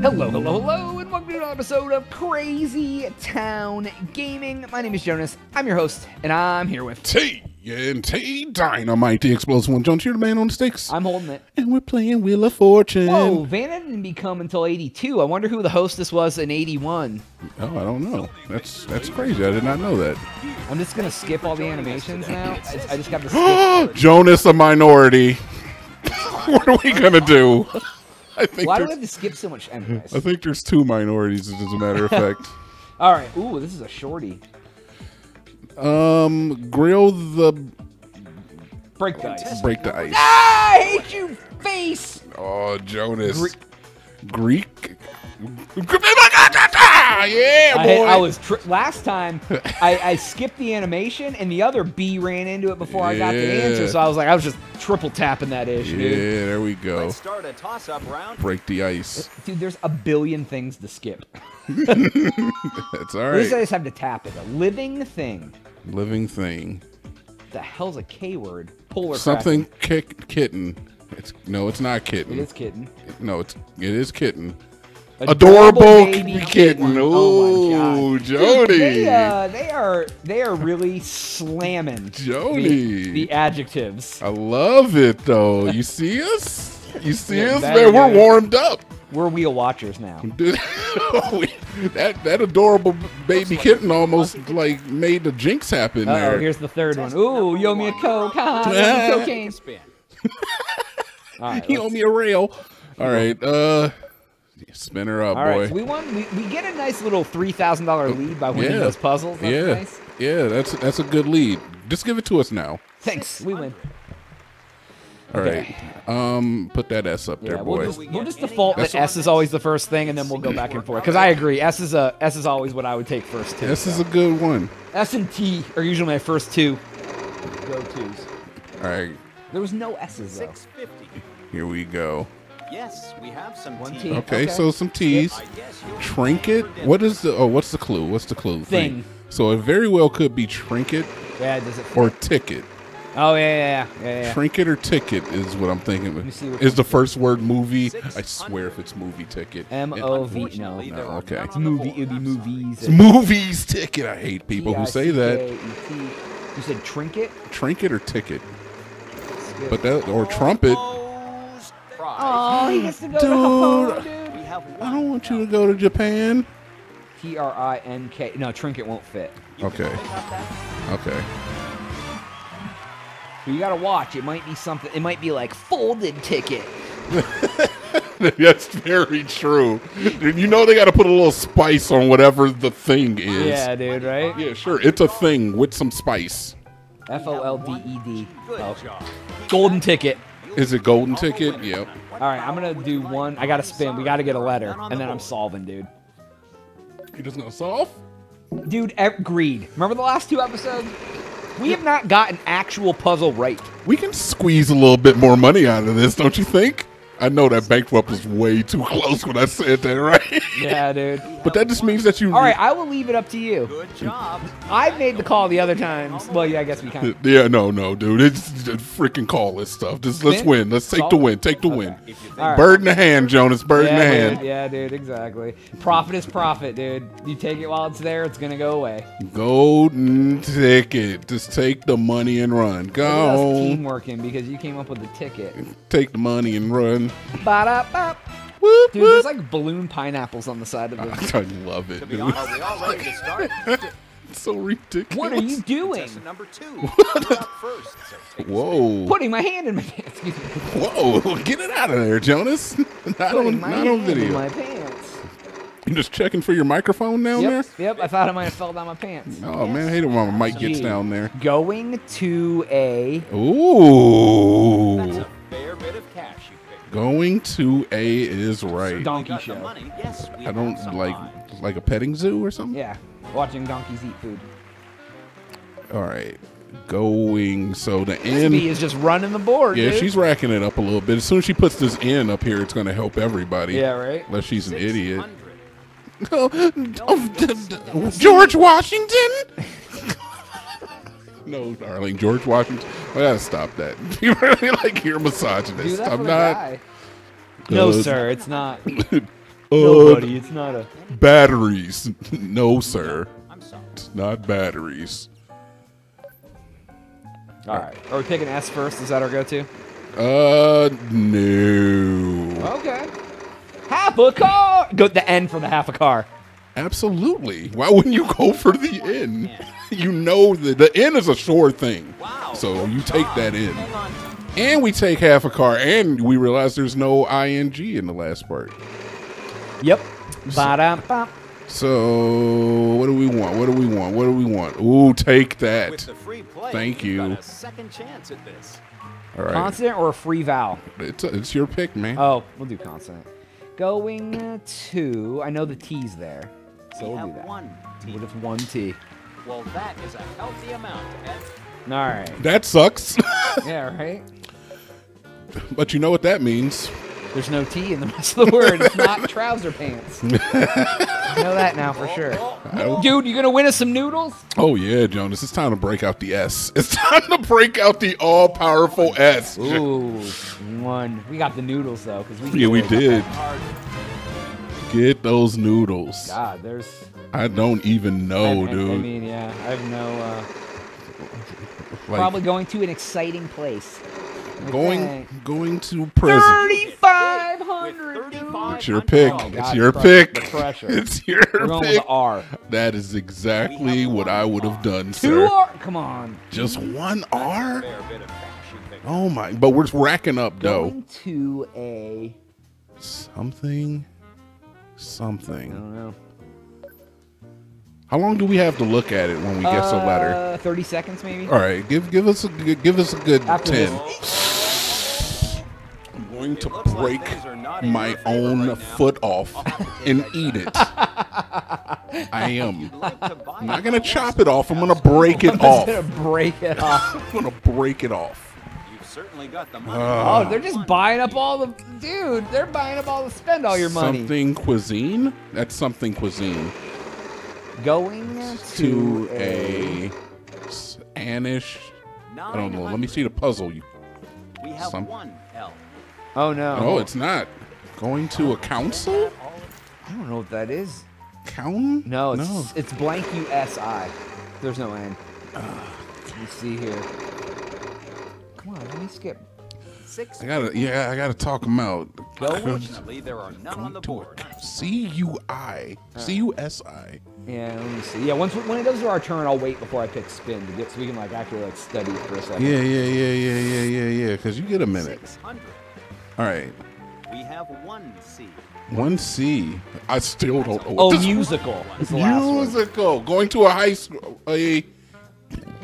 Hello, hello, hello, and welcome to another episode of Crazy Town Gaming. My name is Jonaas. I'm your host, and I'm here with. T and T Dinomight, the explosive one. Don't you the man on the sticks? I'm holding it. and we're playing Wheel of Fortune. Whoa, Vanna didn't become until 82. I wonder who the hostess was in 81. Oh, I don't know. That's that's crazy. I did not know that. I'm just gonna skip all the animations now. I, I just got to skip. Jonaas, a minority. what are we gonna do? I think Why do we have to skip so much? Anyways. I think there's two minorities, as a matter of fact. All right. Ooh, this is a shorty. Um, grill the Break dice. break the ice. Ah, I hate you, face. Oh, Jonaas. Gre- Greek. Yeah, I, boy. I was tri- last time. I, I skipped the animation, and the other B ran into it before I got the answer. So I was like, I was just triple tapping that ish, yeah, dude. there we go. Let's start a toss-up round. Break the ice. Dude, there's a billion things to skip. That's all At least I just have to tap it. A living thing. Living thing. The hell's a K word? Polar Something kick kitten. It's no, it's not kitten. It is kitten. No, it's it is kitten. Adorable baby kitten. Oh my god. Jody. They, uh, they are they are really slamming Jody. the, the adjectives. I love it though. You see us? You see Yeah, us, man? We're yeah. warmed up. We're wheel watchers now. Dude, that that adorable baby kitten almost like made the jinx happen Uh there. oh, here's the third one. Ooh, you owe me a coke. Ha, ha, you cocaine. Spin. All right, he let's- owe me a rail. All right, uh, spin her up, All boy. right, so we won. We, we get a nice little three thousand dollar lead by winning Yeah. those puzzles. That's yeah, nice. yeah, that's that's a good lead. Just give it to us now. Thanks. We win. All right, Okay. um, put that S up Yeah, there, we'll boy. just, we'll just default that S is always the first thing, and then we'll go back and forth. Because I agree, S is a S is always what I would take first too. This so. is a good one. S and T are usually my first two go tos. All right, There was no S's though. 650. here we go. Yes, we have some One tea. Okay, Okay. so some T's. I guess you'll Trinket. What is the? Oh, what's the clue? What's the clue? Thing. So it very well could be trinket Yeah, does it? or ticket. oh yeah, yeah, yeah, yeah. yeah. Trinket or ticket is what I'm thinking. me see what Is the first word movie? I swear if it's movie ticket. M It- O V. No, No, okay. none it's movie. It'd be movies. It's movies ticket. I hate people who say that. You said trinket. Trinket or ticket. But that or trumpet. Oh, Almost prize. Oh, he hmm. gets to go Dude. to home, dude. I don't want you to go to Japan. T R I N K. No, trinket won't fit. Okay. Okay. So you gotta watch. It might be something. It might be like folded ticket. That's very true. You know they got to put a little spice on whatever the thing is. Yeah, dude. Right? Yeah, sure. It's a thing with some spice. F O L D E D. Good Oh. job. Golden ticket. Is it golden ticket? Yep. All right, I'm gonna do one. I gotta spin. We gotta get a letter, and then I'm solving, dude. You just gonna solve? Dude, greed. Remember the last two episodes? We have not got an actual puzzle right. We can squeeze a little bit more money out of this, don't you think? I know that bankrupt was way too close when I said that, right? Yeah, dude. but that just means that you. All right, I will leave it up to you. Good job. I've made the call the other times. Well, yeah, I guess we kind of. Yeah, no, no, dude. It's just freaking call this stuff. Just let's win. Let's take the win. Take the win. If you think All right. Bird in the hand, Jonaas. Bird in the Yeah, hand. dude, yeah, dude, exactly. Profit is profit, dude. You take it while it's there, it's gonna go away. Golden ticket. Just take the money and run. Look at us Go. team working because you came up with the ticket. Take the money and run. Ba-da-bop. Whoop, Dude, whoop. there's like balloon pineapples on the side of the. I love it, to be dude. honest, are we all ready to start? It's so ridiculous. What are you doing? Contestant number two. You're up first. So Whoa. Putting my hand in my pants. Excuse me. Whoa. Get it out of there, Jonaas. Not Putting on, my not on hand in video. my pants. You just checking for your microphone down Yep, there? yep. I thought I might have fell down my pants. Oh, man. I hate it when my mic gets down there. Going to a That's Ooh. Going to A is right. donkey show. money. Yes, I don't like odds. like a petting zoo or something. Yeah, watching donkeys eat food. All right. Going so the This N. is just running the board. Yeah, dude. she's racking it up a little bit. As soon as she puts this N up here, it's going to help everybody. Yeah, right. Unless she's an idiot. 600. Oh, d- d- George Washington? No, darling, George Washington. I gotta stop that. You really like you're a misogynist. I'm not. guy. No, Good. sir, it's not. Uh, it's not a. batteries. no, sir. I'm sorry. It's not batteries. All right. Are we picking S first? Is that our go-to? Uh, no. Okay. Half a car. Go the N for the half a car. Absolutely. Why wouldn't you go for the N? You know that the N is a sure thing. Wow. So you take that in. And we take half a car, and we realize there's no ing in the last part. Yep. Ba-da-ba. So what do we want? What do we want? What do we want? Ooh, take With that. the free play, Thank you've. Got a second chance at this. All right, Consonant or a free vowel? it's, it's your pick, man. Oh, we'll do consonant. Going to. I know the T's there, so we we'll do that. one T. What if one T? Well, that is a healthy amount. Ed. All right. That sucks, Yeah. Right. but you know what that means. There's no T in the rest of the word. It's not trouser pants. I know that now for sure. Dude, you gonna win us some noodles? oh yeah, Jonaas, it's time to break out the S. It's time to break out the all-powerful S. Ooh, one. We got the noodles though, because we. Yeah, we did. Get those noodles. God, there's. I don't even know, I, I- dude. I mean, yeah, I have no. Uh, Like, probably going to an exciting place. going Okay. going to prison. Thirty-five hundred. 35 It's your pick. Oh, it's God, your the pick. It's your We're going pick. R. That is exactly what I would have done, Two sir. R. Come on. Just one R? Fair bit of cash you picked. Oh my! But we're racking up dough. Going to a. Something, I something. don't know. How long do we have to look at it when we guess a letter? Uh, Thirty seconds, maybe. All right, give give us a give us a good After ten. this. I'm going to like break things are not in my own right foot off I'll have to take and eat it. I am. You'd like to buy I'm not gonna chop it off. I'm gonna break it I'm off. gonna break it off. I'm gonna break it off. You've certainly got the money. Uh, Oh, they're just buying up all the dude. They're buying up all the spend all your money. Something cuisine. That's something cuisine. Going To to a Spanish. I don't know. Let me see the puzzle. You. We have some- one L. Oh no. No, it's not. Going to a council? I don't know what that is. Count? No, it's no. it's blank U S I. There's no N. Let me see here. Come let me skip. Six. I gotta. Yeah, I gotta talk them out. Unfortunately, there are none on the board. C U I. C U S I. Yeah, let me see. Yeah, once we- when it goes to our turn, I'll wait before I pick spin to get so we can like actually like study it for a second. Yeah, yeah, yeah, yeah, yeah, yeah, yeah. Because you get a minute. Six hundred. All right. We have one C. One C. I still don't know. Oh, what this- musical. is one. Musical. Going to a high school. A.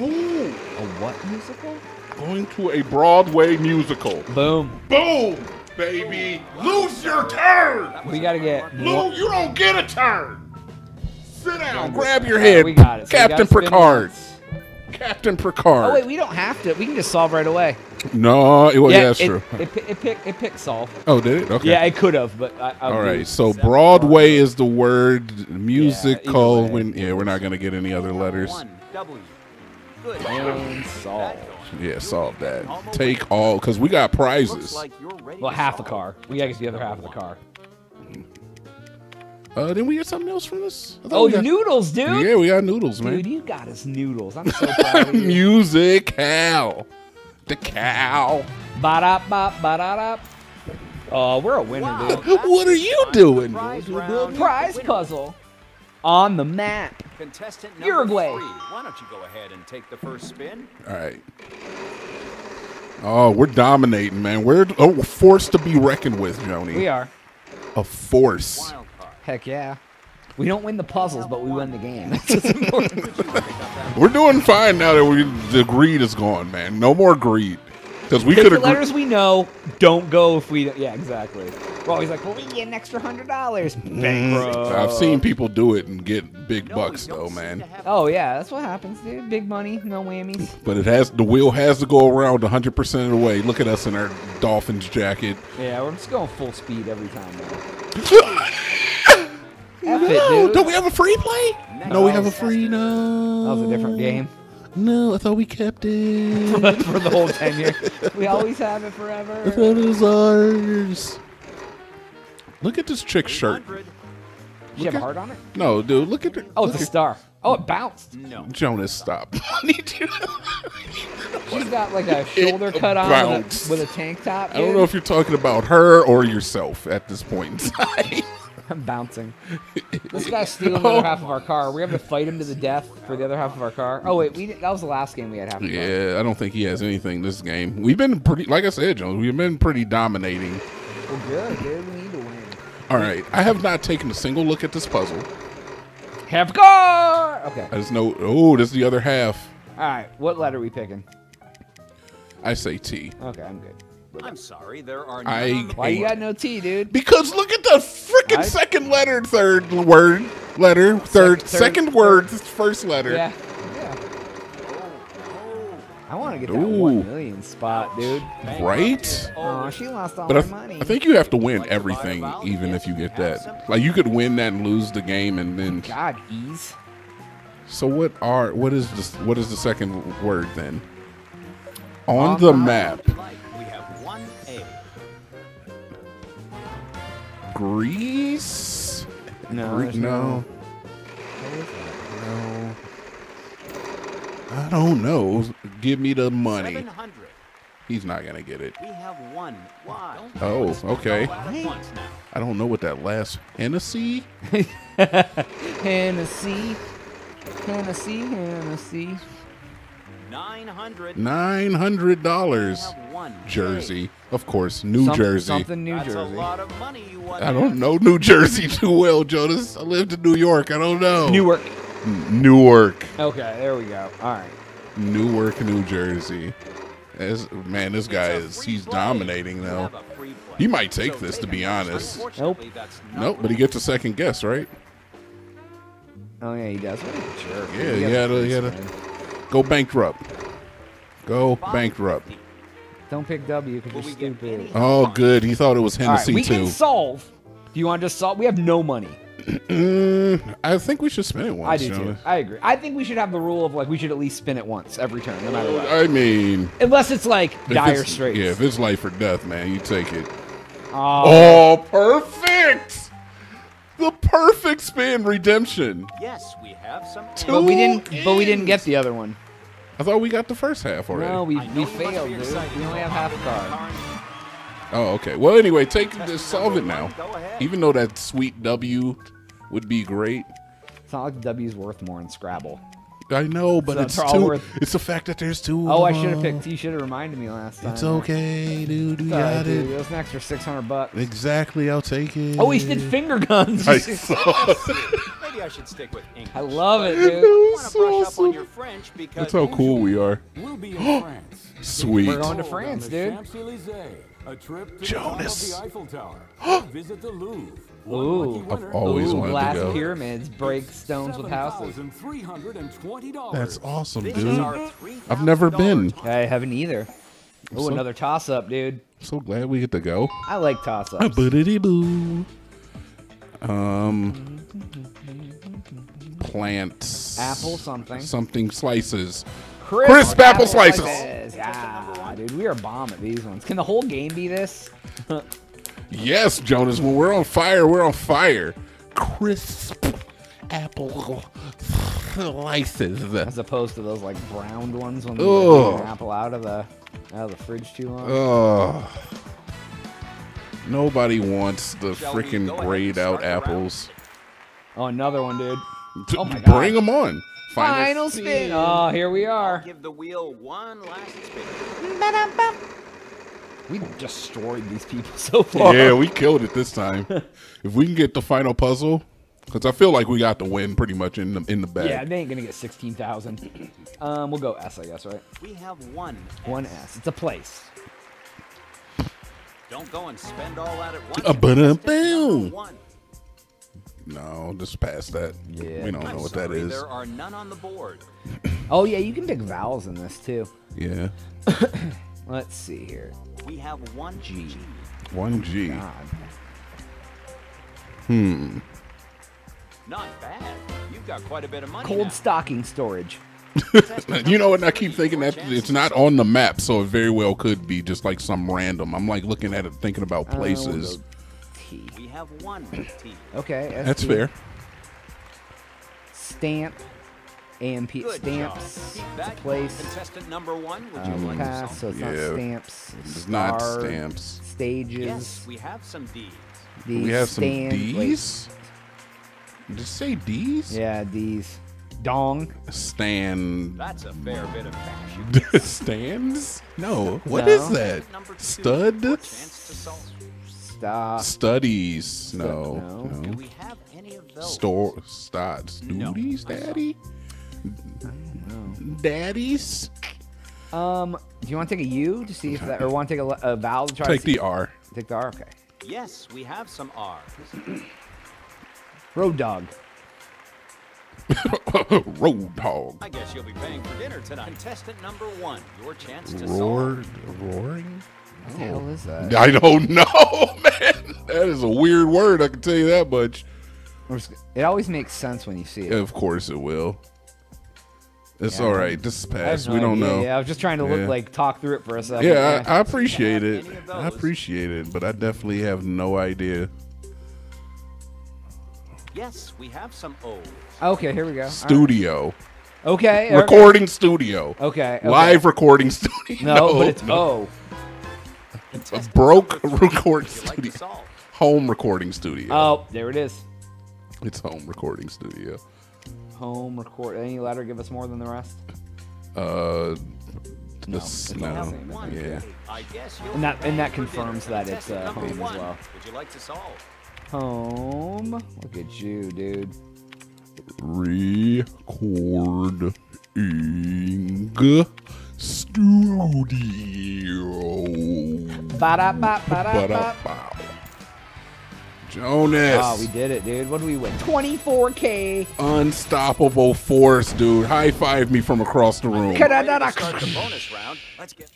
Ooh. A what musical? Going to a Broadway musical. Boom. Boom, baby. Lose your turn. We gotta get. Lose. You don't get a turn. Sit down. Grab your head. we got it. So Captain Picard. Captain Picard. Oh wait, we don't have to. We can just solve right away. no, it, well, yeah, that's it, true. It, it, it pick it pick solve. oh, did it? Okay. Yeah, it could have, but I, I'll All do right. it. So Broadway cards. is the word. Musical. either way. when yeah, we're not gonna get any other letters. One W. Good. And solve. Yeah, solve that. Take all because we got prizes. like you're ready Well, half a car. We gotta get the other half of the car. Uh, didn't we get something else from this? Oh, got- noodles, dude. Yeah, we got noodles, man. Dude, you got us noodles. I'm so proud of you. Music cow. The cow. Ba-da-ba, ba-da-da. Oh, we're a winner, Wow, dude. that's What are you fun. doing? Prize We'll do a round. prize Winner. puzzle on the map. Contestant number Uruguay. three. Why don't you go ahead and take the first spin? All right. Oh, we're dominating, man. We're a force to be reckoned with, Joni. We are. A force. Heck yeah. We don't win the puzzles, but we win the game. That's important. We're doing fine now that we the greed is gone, man. No more greed. Because we could the have. letters we know. Don't go if we. Yeah, exactly. We're always like, well, we get an extra hundred dollars. Bankrupt. Mm, I've seen people do it and get big No, bucks though, man. Oh yeah, that's what happens, dude. Big money, no whammies. But it has the wheel has to go around 100 percent of the way. Look at us in our Dolphins jacket. Yeah, we're just going full speed every time. Man. F it, No, dude. don't we have a free play? No, we have a free. No, That was a different game No, I thought we kept it. for the whole tenure. We always have it I forever. thought it was ours. Look at this chick's shirt. 300. Does she have a heart on it? No, dude, look at the. Oh, it's a star. Oh, it bounced. No. Jonaas, stop. I need you. She's got like a shoulder cut on with a, with a tank top. I don't know if you're talking about her or yourself at this point in time. I'm bouncing. This guy's stealing the Oh other half of our car. We have to fight him to the death for the other half of our car. Oh wait, we that was the last game we had half. the car. yeah, I don't think he has anything this game. We've been pretty, like I said, Jones, we've been pretty dominating. Well, good, dude. We need to win. All right, I have not taken a single look at this puzzle. Half a car. Okay. I just know, oh, this is the other half. All right. What letter are we picking? I say T. Okay, I'm good. I'm sorry, there are I- none Why you got no T, dude? Because look at the freaking second letter, third word, letter, third, third- second third- word, first letter. Yeah. Yeah. I want to get that Ooh. one million spot, dude. Right? Oh, she lost all But I, my money. I think you have to win everything, even if you get that. Like you could win that and lose the game, and then. God, ease. So what are what is this? What is the second word then? On the map, Like, we have one A. Greece. No, Gre- there's no. No. I don't know. Give me the money. He's not gonna get it. We have one. Why? Oh, okay. Go at it once now. I don't know what that last Hennessy. Hennessy. Hennessy, Hennessy. Nine hundred. Nine hundred dollars. Jersey, of course, New Some- Jersey. Something New That's a Jersey. lot of money you won. I don't know New Jersey too well, Jonaas. I lived in New York. I don't know. Newark. Newark. Okay, there we go. All right. Newark, New Jersey. As, man, this guy is he's dominating You now. have a free play. He might take So this, to be honest. Unfortunately, that's not Nope, but he gets a second guess, right? Oh yeah, he does. What a jerk. Yeah, He he had a a- he had a- Go bankrupt. Go bankrupt. Don't pick W because Will you're stupid. Oh, good. He thought it was All right, Hennessy we too. can solve. Do you want to just solve? We have no money. Mm, I think we should spin it once. I do too. Jonaas. I agree. I think we should have the rule of like we should at least spin it once every turn, no matter what. I mean, Unless it's like dire it's- straits. Yeah, if it's life or death, man, you take it. Oh, Oh, perfect! The perfect spin redemption. Yes, we have some. Two but we didn't. But we didn't get the other one. I thought we got the first half already. No, we we failed, dude. We only have half hop a card. Oh, okay. Well, anyway, take this, Contestant solve it now. one, go ahead. Even though that sweet W would be great. It's not like W's worth more in Scrabble. I know, but So it's they're two. worth- It's the fact that there's two. Oh, of I should have picked. You should have reminded me last time. It's okay, dude. We It's all right, got dude. it. It was an extra six hundred bucks. Exactly. I'll take it. Oh, he did finger guns. I saw. Maybe I should stick with English. I love it, dude. I want to so brush up awesome. on your French because That's how cool we are. We'll be in France. Sweet. We're going to France, dude. A trip to Jonaas. the the Eiffel Tower. Visit the Louvre. One Ooh. I've always Ooh, wanted to glass go. pyramids break stones with houses. That's awesome, dude. I've never been. I haven't either. Oh, So- another toss up, dude. So glad we get to go. I like toss ups. Boodity boo. Um. Plants. Apple something. Something slices. Crisp, Crisp apple slices. Ah, dude, we are bomb at these ones. Can the whole game be this? Yes, Jonaas. When we're on fire, we're on fire. Crisp apple slices. As opposed to those like browned ones when we Ugh. leave an apple out of the out of the fridge too long. Oh. Nobody wants the freaking go grayed out start the round? apples. Oh, another one, dude. T- Oh my God. Bring them on. Final spin. Oh, here we are. Give the wheel one last spin. We destroyed these people so far. Yeah, we killed it this time. if we can get the final puzzle, because I feel like we got the win pretty much in the in the bag. Yeah, they ain't gonna get sixteen thousand. Um, we'll go S, I guess, right? We have one. One S. It's a place. Don't go and spend all that at once. Ba-dum, Contestant number boom. No, just past that. Yeah. we don't I'm know what that sorry, is. There are none on the board. Oh yeah, you can pick vowels in this too. Yeah, Let's see here. We have one G. G. one G. God. Hmm. Not bad. You've got quite a bit of money. Cold now. stocking storage. You know what? and I keep thinking that it's not on the map, so it very well could be just like some random. I'm like looking at it, thinking about Uh, places. We have have one T. Okay, That's fair. Stamp. AMP Good stamps. job. To place. Contestant number one, would you Um, like pass, to so solve? it's not stamps. It's not stamps. Stages. Yes, we have some D's. These We have some stand- wait, D's. Did you say D's? yeah, D's. Dong. Stand. That's a fair bit of cash. You Stands? No. What No. is that? Stud? your chance to solve. Stop. Studies. No. no. Do No. we have any of those? Store. Stod. No. Studies, daddy? Daddies? Um, do you want to take a U to see if that, or want to take a, a vowel to try Take to see? the R. Take the R. Okay. Yes, we have some R's. Road dog. Road dog. I guess you'll be paying for dinner tonight. Contestant number one, your chance to Roar. solve. Roaring? What the hell is that? I don't know, man. That is a weird word. I can tell you that much. It always makes sense when you see it. Of course it will. It's Yeah. all right. This is past. no we don't idea. know. Yeah, I was just trying to look Yeah. like talk through it for a second. Yeah, I, I appreciate have it. I appreciate it, but I definitely have no idea. Yes, we have some O's. okay, here we go. Studio, Okay. okay. recording studio, Okay. okay. live recording studio. No, but it's O. a Contestant broke number three, record would you like studio, home recording studio. Oh, there it is. It's home recording studio. Home record. Any letter give us more than the rest? Uh, No, this, it's no, all the same. One, yeah. I guess And that- and that confirms that it's, Contestant uh, number home as well. Would you like to solve? Home. Look at you, dude. Recording studio. Ba-da-ba, ba-da-ba. Ba-da-bow. Jonaas. Oh, we did it, dude. What do we win? 24K. Unstoppable force, dude. High five me from across the room. Could I- Ready start the bonus round. Let's get.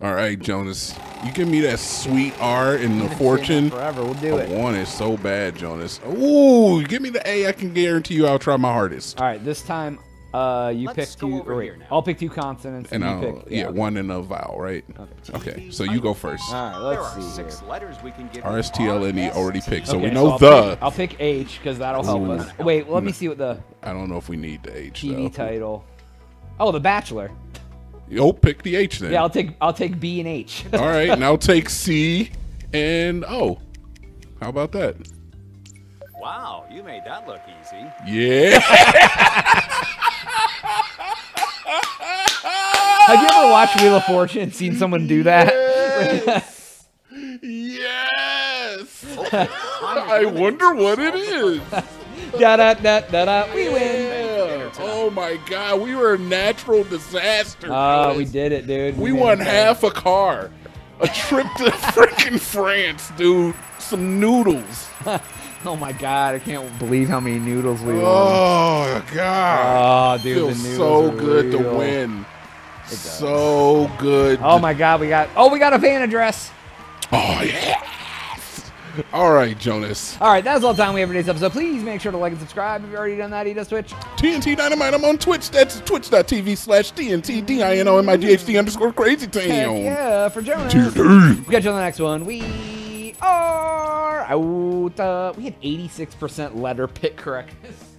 All right, Jonaas. You give me that sweet R in the fortune. Forever. We'll do I it. want it so bad, Jonaas. Ooh, give me the A. I can guarantee you I'll try my hardest. All right, this time uh, you Let's pick two. Or wait, now. I'll pick two consonants. And you I'll, pick. yeah, okay. one in a vowel, right? Okay, so you go first. All right, let's are see six here. letters we can give. R S T L N E already picked, so okay, we know I'll the. Pick, I'll pick H because that'll help Ooh. us. Wait, let me see what the I don't know if we need the H TV though. title. Oh, The Bachelor. Yo, pick the H then. Yeah, I'll take I'll take B and H. All right, now take C and O. How about that? Wow, you made that look easy. Yeah. Have you ever watched Wheel of Fortune and seen someone do that? yes. yes. I wonder what it is. da da da da da. We win. Yeah. Oh my God, we were a natural disaster. Oh, Jonaas. we did it, dude. We made won it. half a car, a trip to freaking France, dude. Some noodles. Oh my god, I can't believe how many noodles we oh, won. Oh God. Oh, dude, feels the noodles so are good to win. So good. Oh my god, we got oh we got a van address. Oh yes. All right, Jonaas. All right, that's all the time we have for today's episode. Please make sure to like and subscribe if you've already done that. He does Twitch. TNT Dinomight. I'm on Twitch. That's twitch.tv slash TNT D-I-N-O-M-I-G-H-T underscore crazy Heck yeah, for Jonaas. TNT. We got you on the next one. We are out. Uh, we had 86% letter pick correctness.